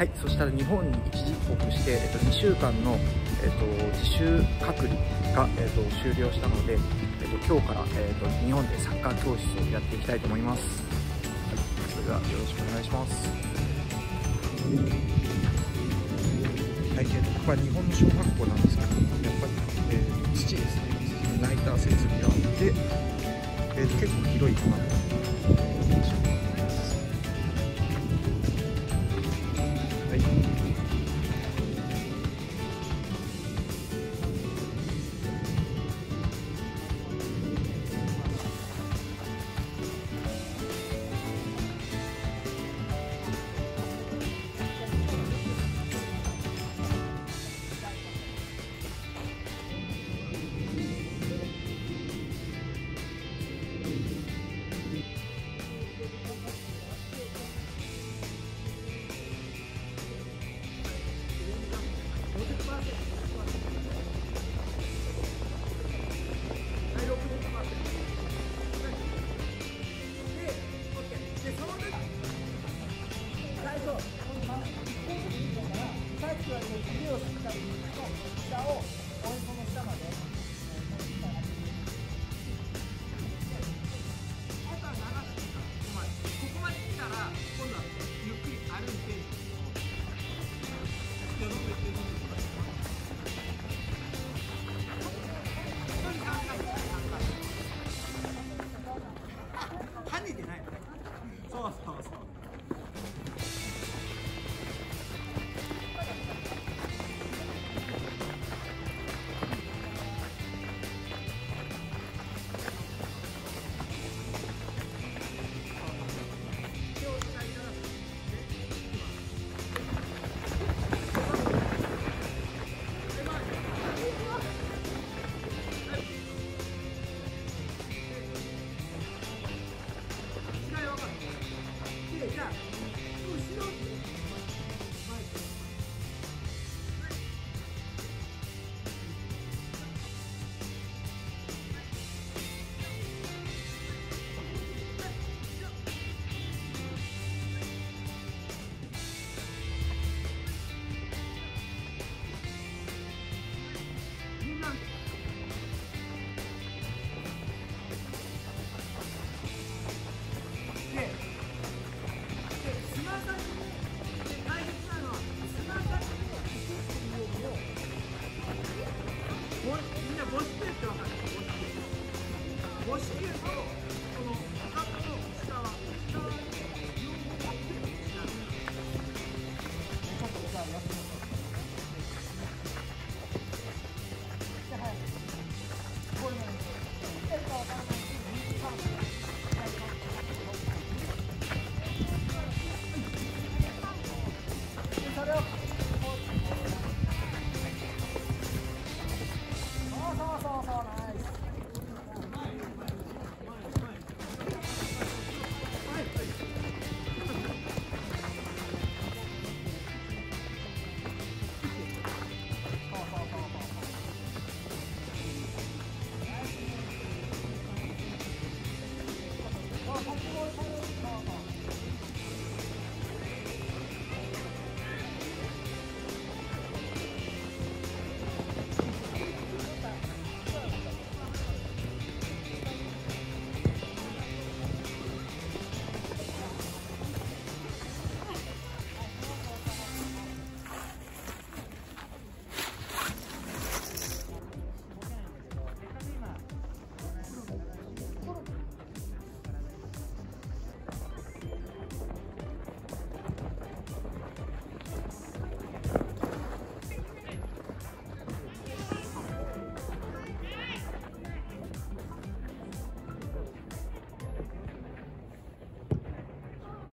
はいそしたら日本に一時帰国して、えっと、2週間の、えっと、自主隔離が、えっと、終了したので、えっと、今日から、えっと、日本でサッカー教室をやっていきたいと思います、はい、それではよろしくお願いします。はい、えっと、ここは日本の小学校なんですけどやっぱり、えー、土ですね。ナイター設備があって、えー、結構広いかなと Bye. てないそうそうそう。ハハハハ!